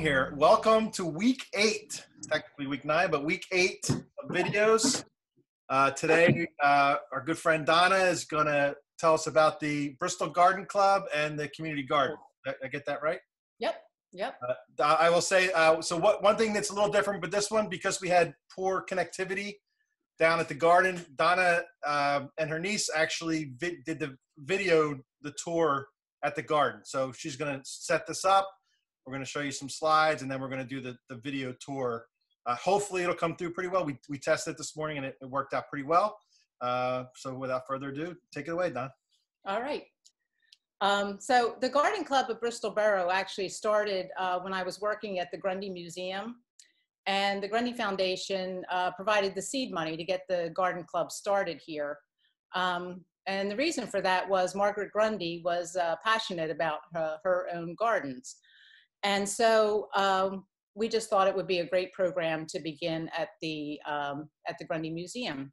here. Welcome to week eight, technically week nine, but week eight of videos. Uh, today, uh, our good friend Donna is going to tell us about the Bristol Garden Club and the community garden. I, I get that right? Yep. Yep. Uh, I will say uh, so. What one thing that's a little different, but this one because we had poor connectivity down at the garden. Donna uh, and her niece actually did the video the tour at the garden. So she's going to set this up. We're going to show you some slides, and then we're going to do the, the video tour. Uh, hopefully, it'll come through pretty well. We, we tested it this morning, and it, it worked out pretty well. Uh, so without further ado, take it away, Don. All right. Um, so the Garden Club of Bristol Borough actually started uh, when I was working at the Grundy Museum. And the Grundy Foundation uh, provided the seed money to get the Garden Club started here. Um, and the reason for that was Margaret Grundy was uh, passionate about her, her, own gardens. And so um, we just thought it would be a great program to begin at the, um, at the Grundy Museum.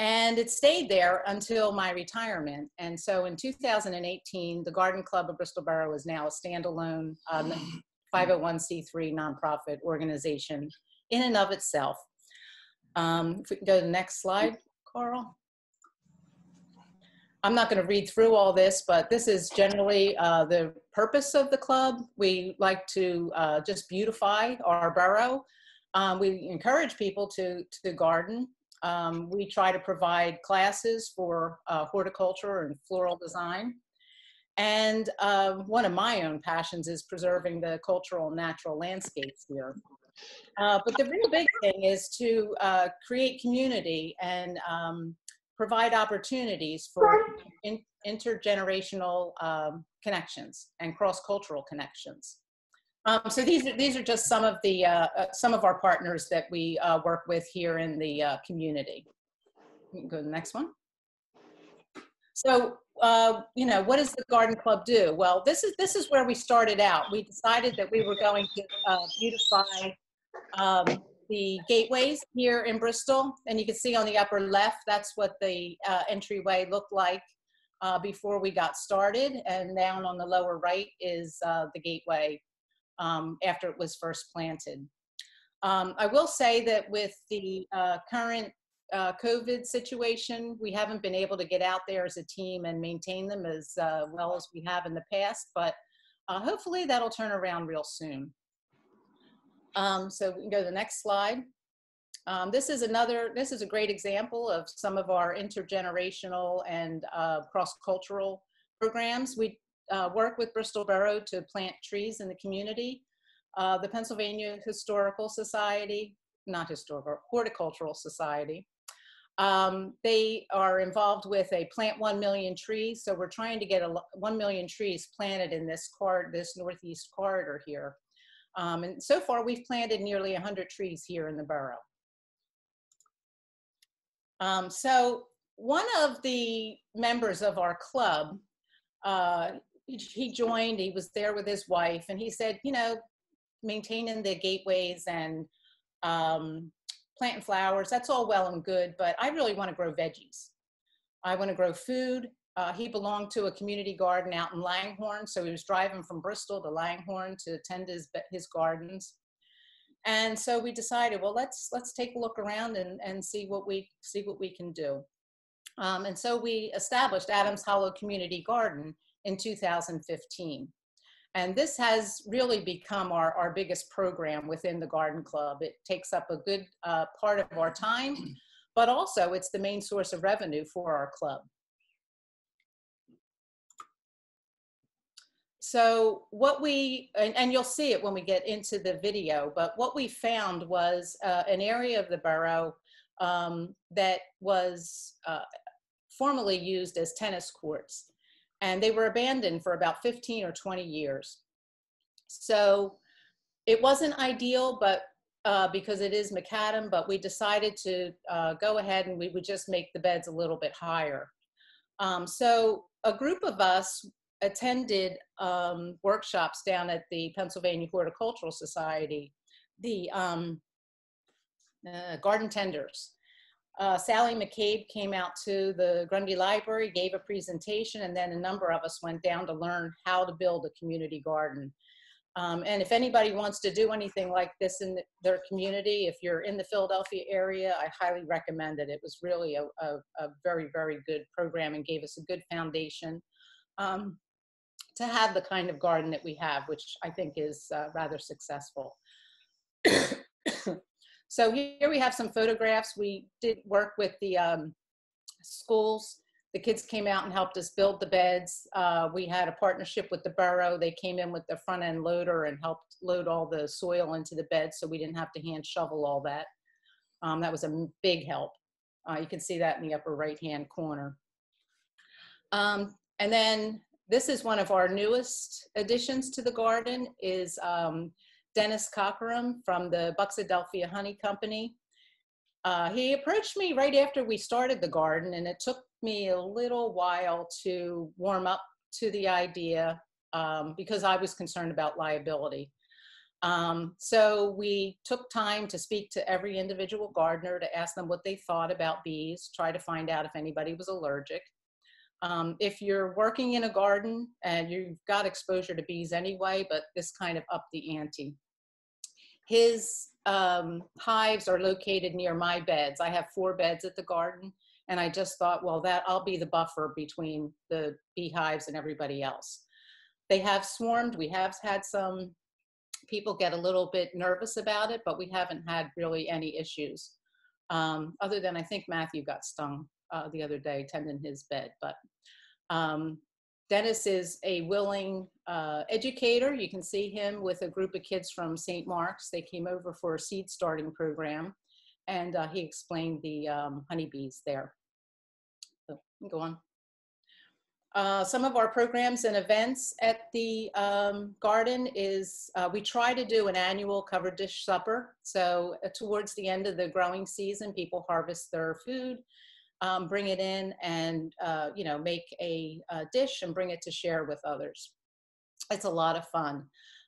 And it stayed there until my retirement. And so in 2018, the Garden Club of Bristol Borough is now a standalone um, 501c3 nonprofit organization in and of itself. Um, if we can go to the next slide, Carl. I'm not going to read through all this, but this is generally uh, the purpose of the club. We like to uh, just beautify our borough. Um, we encourage people to, to garden. Um, we try to provide classes for uh, horticulture and floral design. And uh, one of my own passions is preserving the cultural and natural landscapes here. Uh, but the real big thing is to uh, create community and um, provide opportunities for in, intergenerational um, connections and cross-cultural connections. Um, so these are, these are just some of the uh, uh, some of our partners that we uh, work with here in the uh, community. Go to the next one. So uh, you know, what does the Garden Club do? Well, this is this is where we started out. We decided that we were going to uh, beautify um, the gateways here in Bristol. And you can see on the upper left, that's what the uh, entryway looked like uh, before we got started. And down on the lower right is uh, the gateway um, after it was first planted. Um, I will say that with the uh, current uh, COVID situation, we haven't been able to get out there as a team and maintain them as uh, well as we have in the past, but hopefully that'll turn around real soon. Um, so we can go to the next slide. Um, this is another, this is a great example of some of our intergenerational and uh, cross-cultural programs. We uh, work with Bristol Borough to plant trees in the community. Uh, the Pennsylvania Historical Society, not historical, Horticultural Society. Um, they are involved with a plant 1 million trees. So we're trying to get a 1 million trees planted in this this Northeast corridor here. Um, and so far, we've planted nearly 100 trees here in the borough. Um, so one of the members of our club, uh, he joined, he was there with his wife, and he said, you know, maintaining the gateways and um, planting flowers, that's all well and good, but I really want to grow veggies. I want to grow food. Uh, he belonged to a community garden out in Langhorne, so he was driving from Bristol to Langhorne to attend his, his gardens. And so we decided, well, let's let's take a look around and, and see what we see what we can do. Um, and so we established Adams Hollow Community Garden in 2015. And this has really become our, our biggest program within the Garden Club. It takes up a good uh, part of our time, but also it's the main source of revenue for our club. So what we, and, and, you'll see it when we get into the video, but what we found was uh, an area of the borough um, that was uh, formerly used as tennis courts. And they were abandoned for about 15 or 20 years. So it wasn't ideal, but uh, because it is macadam, but we decided to uh, go ahead and we would just make the beds a little bit higher. Um, so a group of us attended um, workshops down at the Pennsylvania Horticultural Society, the um, uh, garden tenders. uh, Sally McCabe came out to the Grundy Library, gave a presentation, and then a number of us went down to learn how to build a community garden. Um, and if anybody wants to do anything like this in their community, if you're in the Philadelphia area, I highly recommend it. It was really a, a, a very, very good program and gave us a good foundation um, to have the kind of garden that we have, which I think is uh, rather successful. so here we have some photographs. We did work with the um, schools the kids came out and helped us build the beds. Uh, we had a partnership with the borough. They came in with the front end loader and helped load all the soil into the bed so we didn't have to hand shovel all that. Um, that was a big help. Uh, you can see that in the upper right hand corner. Um, and then this is one of our newest additions to the garden is um, Dennis Cockeram from the Buxadelphia Honey Company. Uh, he approached me right after we started the garden, and it took me a little while to warm up to the idea um, because I was concerned about liability. Um, so we took time to speak to every individual gardener to ask them what they thought about bees, try to find out if anybody was allergic. Um, if you're working in a garden and you've got exposure to bees anyway, but this kind of upped the ante. His um, hives are located near my beds. I have four beds at the garden, and I just thought, well, that I'll be the buffer between the beehives and everybody else. They have swarmed. We have had some people get a little bit nervous about it, but we haven't had really any issues. Um, other than I think Matthew got stung uh, the other day tending his bed, but um, Dennis is a willing uh, educator. You can see him with a group of kids from St. Mark's. They came over for a seed starting program, and uh, he explained the um, honeybees there. So, go on. Uh, some of our programs and events at the um, garden is uh, we try to do an annual covered dish supper. So uh, towards the end of the growing season, people harvest their food um, bring it in and uh, you know make a, a, dish and bring it to share with others. It's a lot of fun.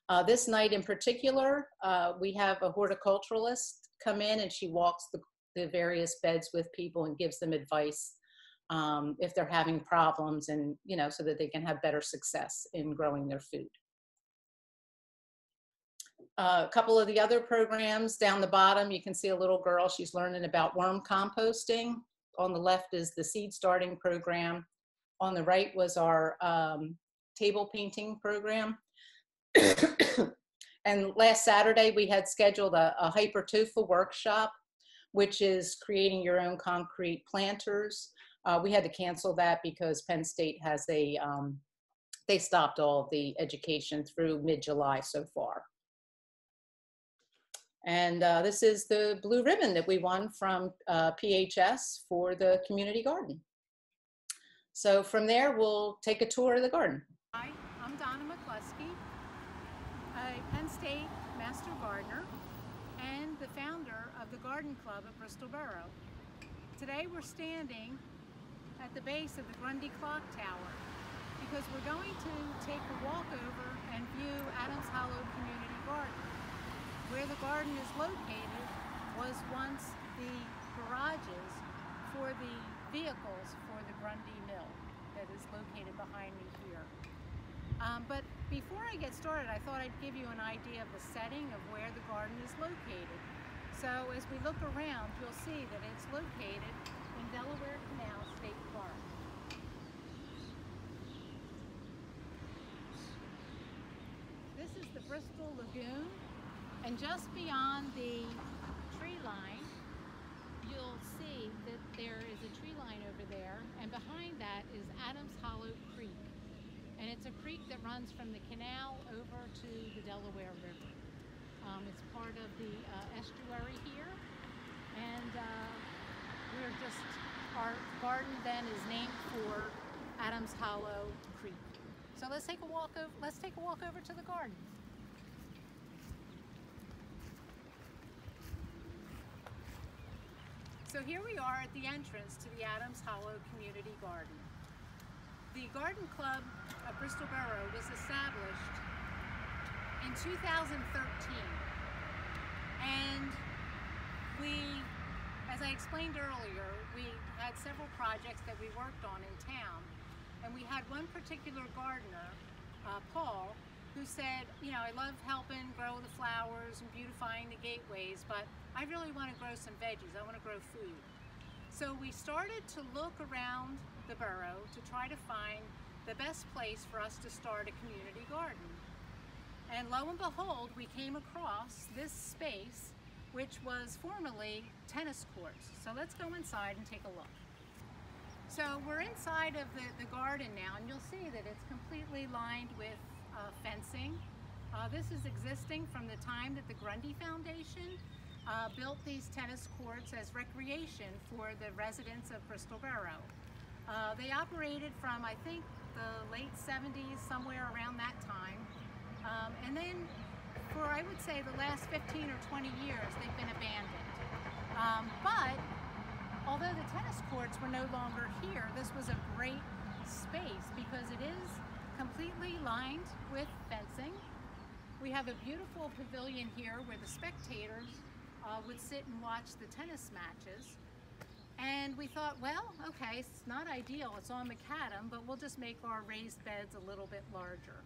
Uh, this night in particular, uh, we have a horticulturalist come in and she walks the, the various beds with people and gives them advice um, if they're having problems and you know so that they can have better success in growing their food. Uh, a couple of the other programs down the bottom, you can see a little girl, she's learning about worm composting on the left is the seed starting program. On the right was our um, table painting program. and last Saturday, we had scheduled a, a Hypertufa workshop, which is creating your own concrete planters. Uh, we had to cancel that because Penn State has a, um, they stopped all the education through mid-July so far. And uh, this is the blue ribbon that we won from uh, PHS for the community garden. So from there, we'll take a tour of the garden. Hi, I'm Donna McCloskey, a Penn State Master Gardener and the founder of the Garden Club at Bristol Borough. Today we're standing at the base of the Grundy Clock Tower because we're going to take a walk over and view Adams Hollow Community Garden. Where the garden is located was once the garages for the vehicles for the Grundy Mill that is located behind me here. Um, but before I get started, I thought I'd give you an idea of the setting of where the garden is located. So as we look around, you'll see that it's located in Delaware Canal State Park. This is the Bristol Lagoon and just beyond the tree line, you'll see that there is a tree line over there, and behind that is Adams Hollow Creek. And it's a creek that runs from the canal over to the Delaware River. Um, it's part of the uh, estuary here, and uh, we're just, our garden then is named for Adams Hollow Creek. So let's take a walk over, let's take a walk over to the garden. So here we are at the entrance to the Adams Hollow Community Garden. The Garden Club of Bristol Borough was established in 2013 and we as I explained earlier, we had several projects that we worked on in town, and we had one particular gardener, uh, Paul, who said, you know, I love helping grow the flowers and beautifying the gateways, but I really want to grow some veggies. I want to grow food. So we started to look around the borough to try to find the best place for us to start a community garden. And lo and behold, we came across this space, which was formerly tennis courts. So let's go inside and take a look. So we're inside of the, the garden now, and you'll see that it's completely lined with uh, fencing. Uh, this is existing from the time that the Grundy Foundation uh, built these tennis courts as recreation for the residents of Bristol Borough. Uh, they operated from, I think, the late 70s, somewhere around that time. Um, and then for, I would say, the last 15 or 20 years, they've been abandoned. Um, but although the tennis courts were no longer here, this was a great space because it is completely lined with fencing. We have a beautiful pavilion here where the spectators uh, would sit and watch the tennis matches. And we thought, well, okay, it's not ideal, it's on macadam, but we'll just make our raised beds a little bit larger.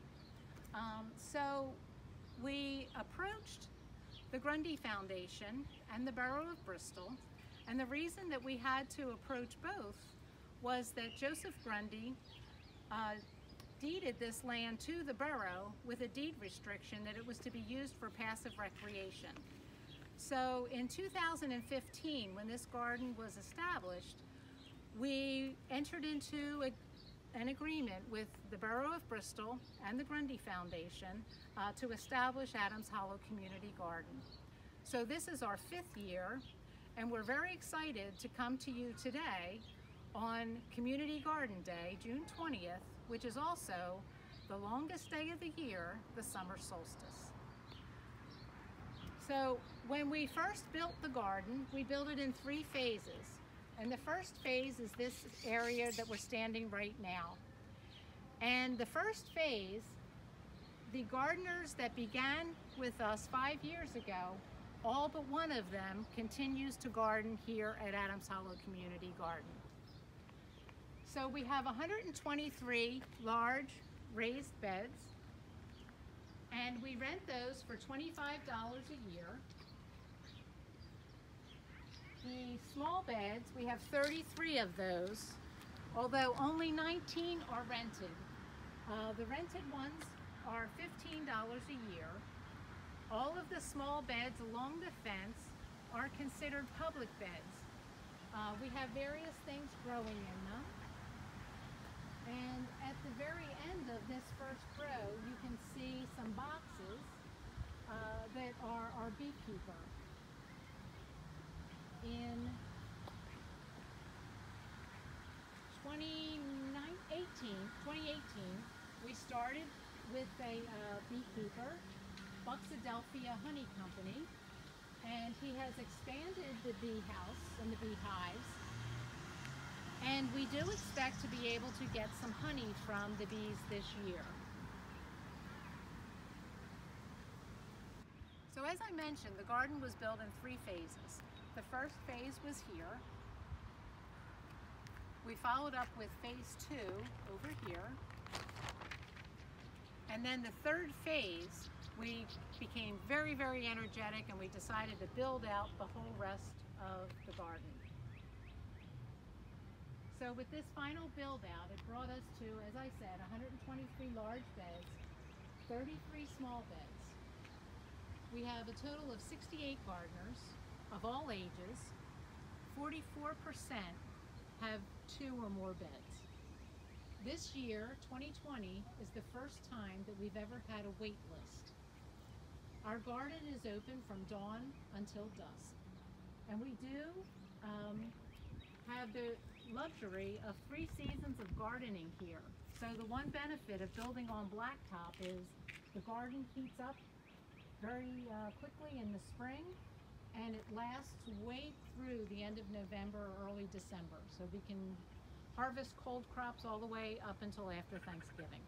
Um, so we approached the Grundy Foundation and the Borough of Bristol, and the reason that we had to approach both was that Joseph Grundy uh, deeded this land to the borough with a deed restriction that it was to be used for passive recreation. So in 2015, when this garden was established, we entered into a, an agreement with the Borough of Bristol and the Grundy Foundation uh, to establish Adams Hollow Community Garden. So this is our fifth year, and we're very excited to come to you today on Community Garden Day, June 20th, which is also the longest day of the year, the summer solstice. So when we first built the garden, we built it in three phases. And the first phase is this area that we're standing right now. And the first phase, the gardeners that began with us five years ago, all but one of them continues to garden here at Adams Hollow Community Garden. So we have 123 large raised beds and we rent those for $25 a year. The small beds, we have 33 of those, although only 19 are rented. Uh, the rented ones are $15 a year. All of the small beds along the fence are considered public beds. Uh, we have various things growing in them. And at the very end of this first row, you can see some boxes uh, that are our beekeeper. In 2018, 2018 we started with a uh, beekeeper, Buxadelphia Honey Company, and he has expanded the bee house and the beehives and we do expect to be able to get some honey from the bees this year. So as I mentioned, the garden was built in three phases. The first phase was here. We followed up with phase two over here. And then the third phase, we became very, very energetic and we decided to build out the whole rest of the garden. So with this final build out, it brought us to, as I said, 123 large beds, 33 small beds. We have a total of 68 gardeners of all ages. 44% have two or more beds. This year, 2020, is the first time that we've ever had a wait list. Our garden is open from dawn until dusk. And we do um, have the luxury of three seasons of gardening here. So the one benefit of building on blacktop is the garden heats up very uh, quickly in the spring and it lasts way through the end of November or early December. So we can harvest cold crops all the way up until after Thanksgiving.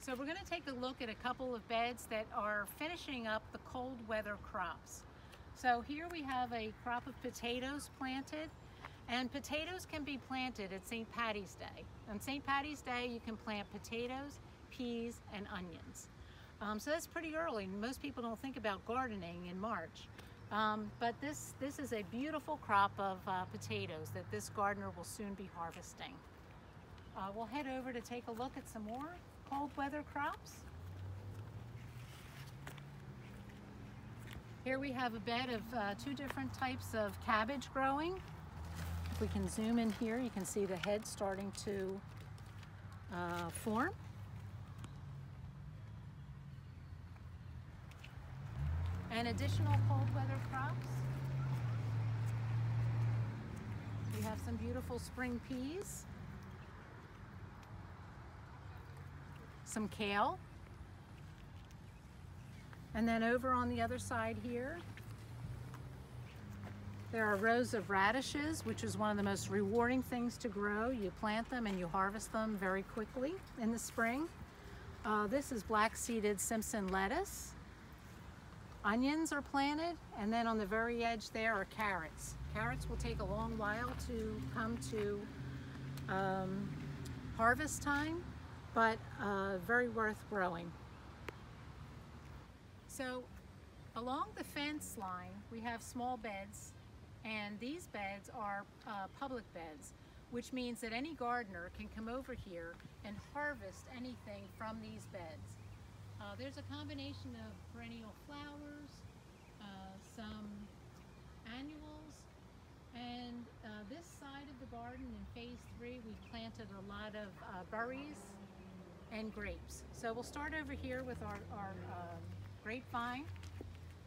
So we're going to take a look at a couple of beds that are finishing up the cold weather crops. So here we have a crop of potatoes planted and potatoes can be planted at St. Patty's Day. On St. Patty's Day you can plant potatoes, peas, and onions. Um, so that's pretty early. Most people don't think about gardening in March. Um, but this, this is a beautiful crop of uh, potatoes that this gardener will soon be harvesting. Uh, we'll head over to take a look at some more cold weather crops. Here we have a bed of uh, two different types of cabbage growing. We can zoom in here, you can see the head starting to uh, form. And additional cold weather crops. We have some beautiful spring peas. Some kale. And then over on the other side here, there are rows of radishes, which is one of the most rewarding things to grow. You plant them and you harvest them very quickly in the spring. Uh, this is black-seeded Simpson lettuce. Onions are planted, and then on the very edge there are carrots. Carrots will take a long while to come to um, harvest time, but uh, very worth growing. So along the fence line, we have small beds, and these beds are uh, public beds, which means that any gardener can come over here and harvest anything from these beds. Uh, there's a combination of perennial flowers, uh, some annuals, and uh, this side of the garden in phase three, we planted a lot of uh, berries and grapes. So we'll start over here with our, our um, grapevine.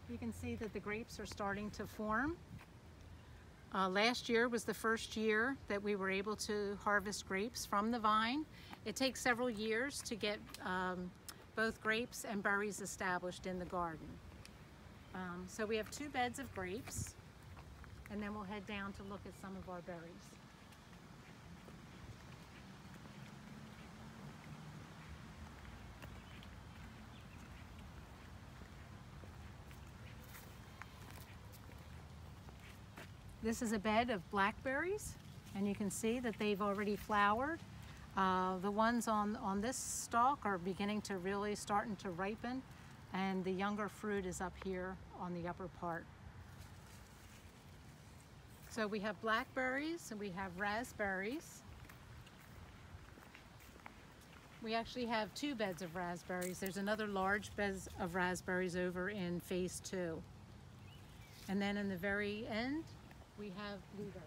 You can see that the grapes are starting to form. Uh, last year was the first year that we were able to harvest grapes from the vine. It takes several years to get um, both grapes and berries established in the garden. Um, so we have two beds of grapes and then we'll head down to look at some of our berries. This is a bed of blackberries and you can see that they've already flowered. Uh, the ones on, on this stalk are beginning to really starting to ripen and the younger fruit is up here on the upper part. So we have blackberries and we have raspberries. We actually have two beds of raspberries. There's another large bed of raspberries over in phase two. And then in the very end, we have blueberries.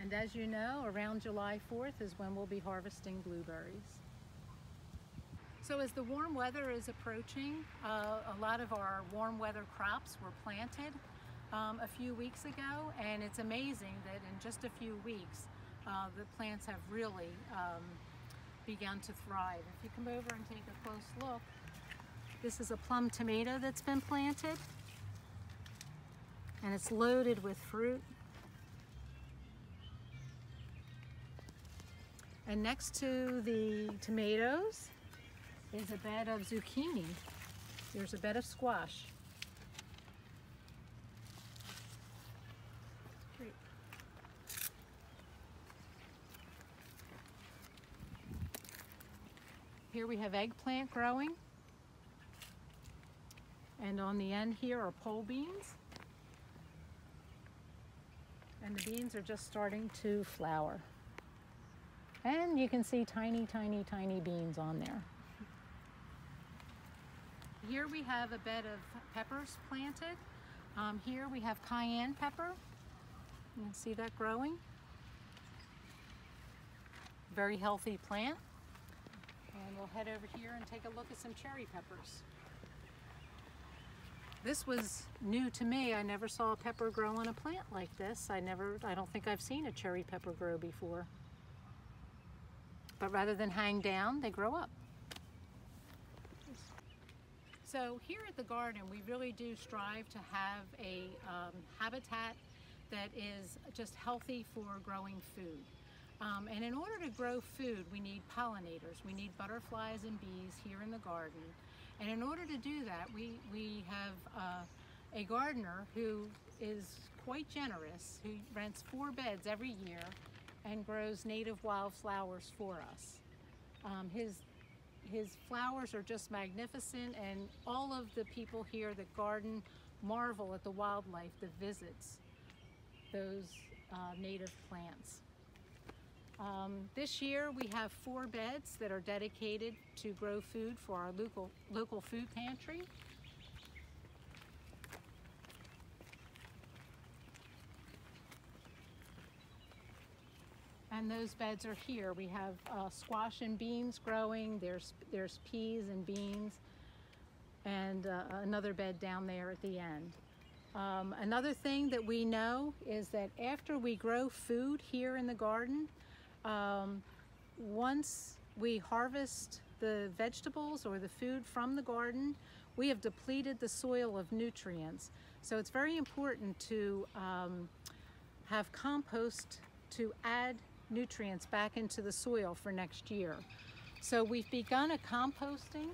And as you know, around July 4th is when we'll be harvesting blueberries. So as the warm weather is approaching, uh, a lot of our warm weather crops were planted um, a few weeks ago, and it's amazing that in just a few weeks, uh, the plants have really um, begun to thrive. If you come over and take a close look, this is a plum tomato that's been planted, and it's loaded with fruit. And next to the tomatoes is a bed of zucchini. There's a bed of squash. Here we have eggplant growing. And on the end here are pole beans. And the beans are just starting to flower. And you can see tiny, tiny, tiny beans on there. Here we have a bed of peppers planted. Um, here we have cayenne pepper. You can see that growing. Very healthy plant. And we'll head over here and take a look at some cherry peppers. This was new to me. I never saw a pepper grow on a plant like this. I never, I don't think I've seen a cherry pepper grow before. But rather than hang down, they grow up. So here at the garden, we really do strive to have a um, habitat that is just healthy for growing food. Um, and in order to grow food, we need pollinators. We need butterflies and bees here in the garden. And in order to do that, we, we have uh, a gardener who is quite generous, who rents four beds every year and grows native wildflowers for us. Um, his, his flowers are just magnificent and all of the people here that garden marvel at the wildlife that visits those uh, native plants. Um, this year we have four beds that are dedicated to grow food for our local, local food pantry. And those beds are here. We have uh, squash and beans growing. There's, there's peas and beans and uh, another bed down there at the end. Um, another thing that we know is that after we grow food here in the garden, um, once we harvest the vegetables or the food from the garden, we have depleted the soil of nutrients. So it's very important to um, have compost to add nutrients back into the soil for next year. So we've begun a composting.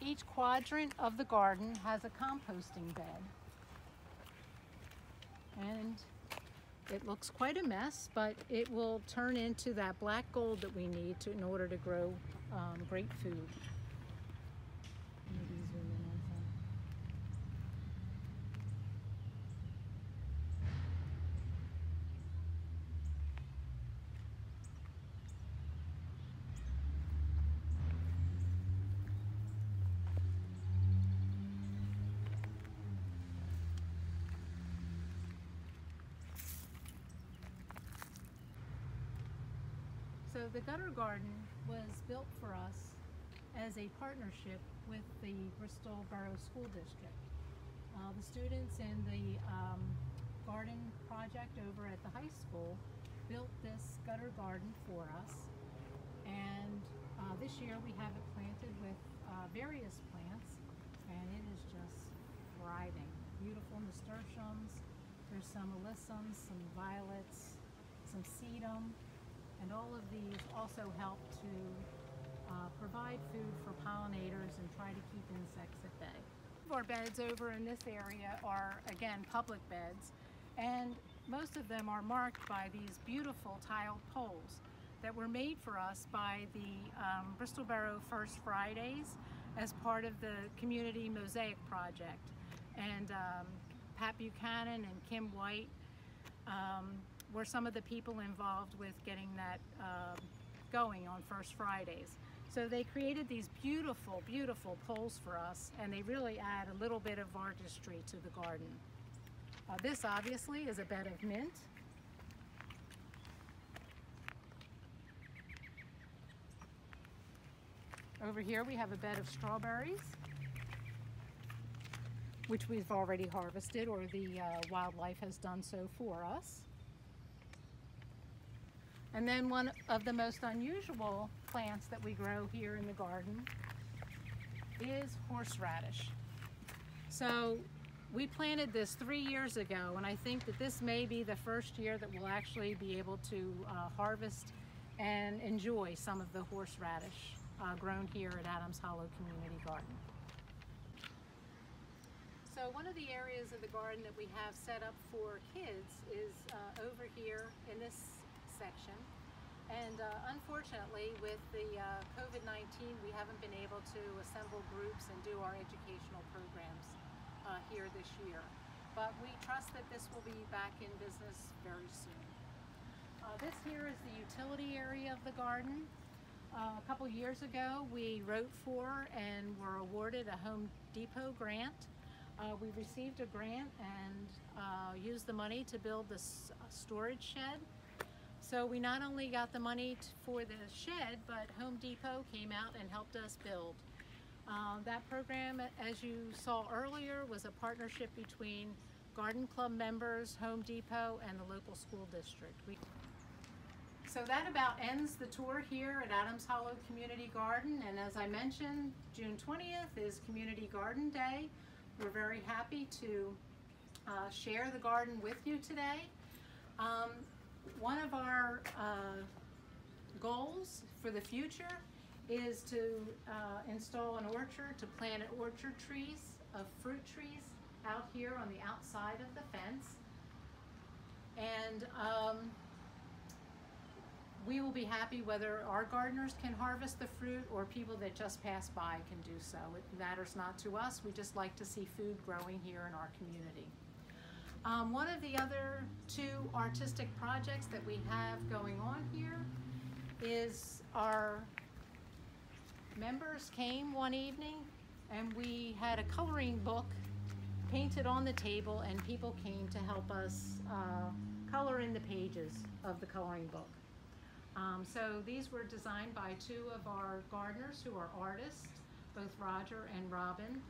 Each quadrant of the garden has a composting bed. And it looks quite a mess, but it will turn into that black gold that we need to, in order to grow um, great food. So the gutter garden was built for us as a partnership with the Bristol Borough School District. Uh, the students in the um, garden project over at the high school built this gutter garden for us and uh, this year we have it planted with uh, various plants and it is just thriving. Beautiful nasturtiums, there's some alyssums, some violets, some sedum, and all of these also help to uh, provide food for pollinators and try to keep insects at bay. Our beds over in this area are, again, public beds, and most of them are marked by these beautiful tiled poles that were made for us by the um, Bristol Borough First Fridays as part of the Community Mosaic Project. And um, Pat Buchanan and Kim White um, were some of the people involved with getting that uh, going on First Fridays. So they created these beautiful, beautiful poles for us, and they really add a little bit of artistry to the garden. Uh, this obviously is a bed of mint. Over here we have a bed of strawberries, which we've already harvested or the uh, wildlife has done so for us. And then one of the most unusual plants that we grow here in the garden is horseradish. So we planted this three years ago and I think that this may be the first year that we'll actually be able to uh, harvest and enjoy some of the horseradish uh, grown here at Adams Hollow Community Garden. So one of the areas of the garden that we have set up for kids is uh, over here in this section. And uh, unfortunately, with the uh, COVID-19, we haven't been able to assemble groups and do our educational programs uh, here this year. But we trust that this will be back in business very soon. Uh, this here is the utility area of the garden. Uh, a couple years ago, we wrote for and were awarded a Home Depot grant. Uh, we received a grant and used the money to build this storage shed so we not only got the money for the shed, but Home Depot came out and helped us build. Uh, that program, as you saw earlier, was a partnership between Garden Club members, Home Depot, and the local school district. We so that about ends the tour here at Adams Hollow Community Garden. And as I mentioned, June 20th is Community Garden Day. We're very happy to uh, share the garden with you today. Um, one of our uh, goals for the future is to uh, install an orchard, to plant orchard trees of fruit trees out here on the outside of the fence. And um, we will be happy whether our gardeners can harvest the fruit or people that just pass by can do so. It matters not to us. We just like to see food growing here in our community. Um, one of the other two artistic projects that we have going on here is our members came one evening and we had a coloring book painted on the table and people came to help us uh, color in the pages of the coloring book. Um, so these were designed by two of our gardeners who are artists, both Roger and Robin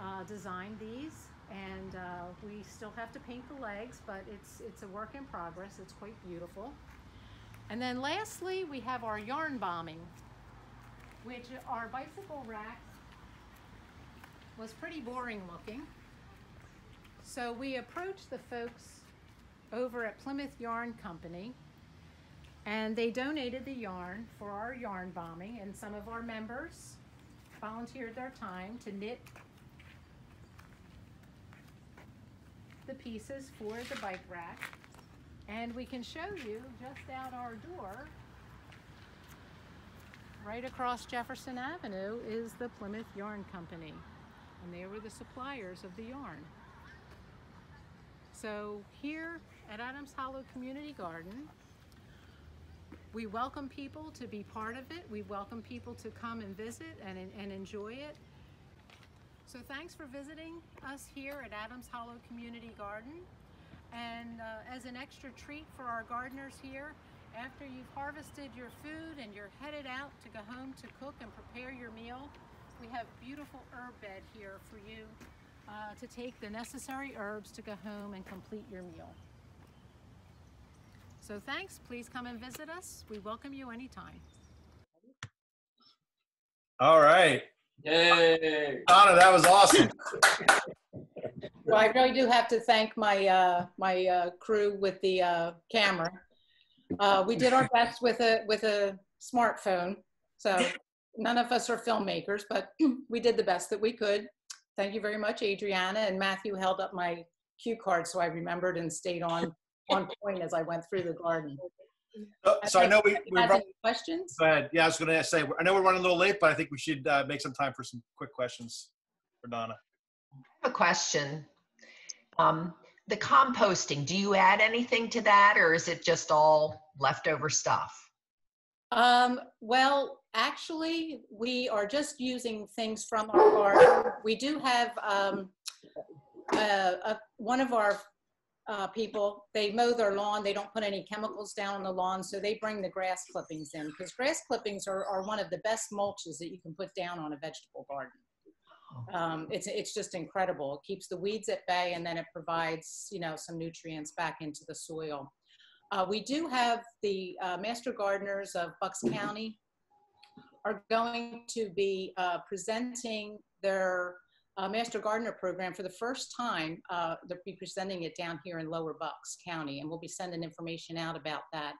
uh, designed these and uh, we still have to paint the legs, but it's, it's a work in progress. It's quite beautiful. And then lastly, we have our yarn bombing, which our bicycle rack was pretty boring looking. So we approached the folks over at Plymouth Yarn Company and they donated the yarn for our yarn bombing and some of our members volunteered their time to knit the pieces for the bike rack. And we can show you just out our door, right across Jefferson Avenue is the Plymouth Yarn Company. And they were the suppliers of the yarn. So here at Adams Hollow Community Garden, we welcome people to be part of it. We welcome people to come and visit and, and enjoy it. So thanks for visiting us here at Adams Hollow Community Garden. And uh, as an extra treat for our gardeners here, after you've harvested your food and you're headed out to go home to cook and prepare your meal, we have beautiful herb bed here for you uh, to take the necessary herbs to go home and complete your meal. So thanks, please come and visit us. We welcome you anytime. All right. Yay! Donna, that was awesome. Well, I really do have to thank my, uh, my uh, crew with the uh, camera. Uh, We did our best with a, with a smartphone. So none of us are filmmakers, but we did the best that we could. Thank you very much, Adriana. And Matthew held up my cue card so I remembered and stayed on, on point as I went through the garden. So- So I know we, we Have run, any questions? go ahead. Yeah, I was going to say, I know we're running a little late, but I think we should uh, make some time for some quick questions for Donna. have a question. Um, the composting, do you add anything to that or is it just all leftover stuff? Um, well, actually, we are just using things from our garden. We do have, um, uh, uh, one of our, uh, people, they mow their lawn, they don't put any chemicals down on the lawn, so they bring the grass clippings in, because grass clippings are, are one of the best mulches that you can put down on a vegetable garden. Um, it's, it's just incredible. It keeps the weeds at bay and then it provides, you know, some nutrients back into the soil. Uh, we do have the uh, Master Gardeners of Bucks County are going to be uh, presenting their uh, Master Gardener program for the first time. Uh, they'll be presenting it down here in Lower Bucks County, and we'll be sending information out about that.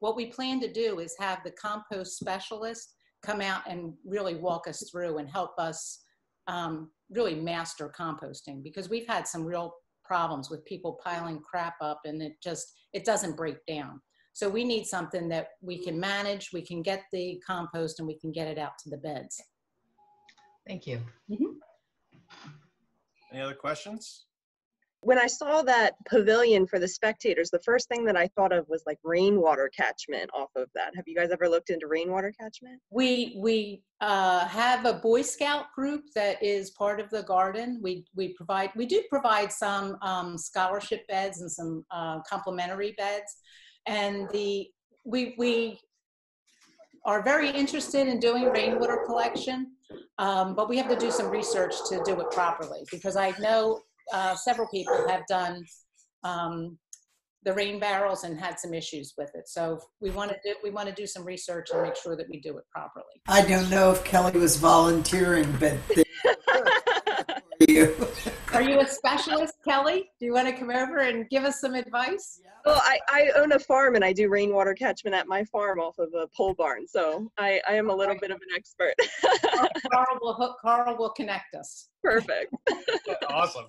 What we plan to do is have the compost specialist come out and really walk us through and help us um, really master composting because we've had some real problems with people piling crap up and it just it doesn't break down so we need something that we can manage we can get the compost and we can get it out to the beds Thank you. Any other questions? when I saw that pavilion for the spectators, the first thing that I thought of was like rainwater catchment off of that. Have you guys ever looked into rainwater catchment? we we uh, have a boy scout group that is part of the garden we we provide we do provide some um, scholarship beds and some uh, complimentary beds and the we we are very interested in doing rainwater collection um, but we have to do some research to do it properly because i know uh, several people have done um, the rain barrels and had some issues with it. So we want to do we want to do some research and make sure that we do it properly. I don't know if Kelly was volunteering, but the you. Are you a specialist, Kelly? Do you want to come over and give us some advice? Well, I, I own a farm and I do rainwater catchment at my farm off of a pole barn, so I, I am a little bit of an expert. Carl will hook, Carl will connect us. Perfect. awesome.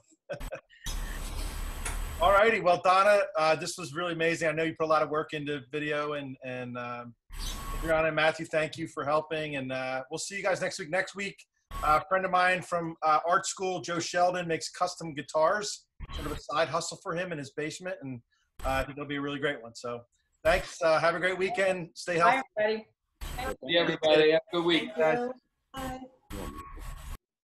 All righty. Well, Donna, uh, this was really amazing. I know you put a lot of work into video and and um, Adriana and Matthew, thank you for helping. And uh, we'll see you guys next week. Next week, a friend of mine from uh, art school, Joe Sheldon, makes custom guitars. Sort of a side hustle for him in his basement, and uh, I think it'll be a really great one. So, thanks. Uh, have a great weekend. Stay healthy. Bye, everybody. See everybody. Have a good week. Thank you. guys. Bye.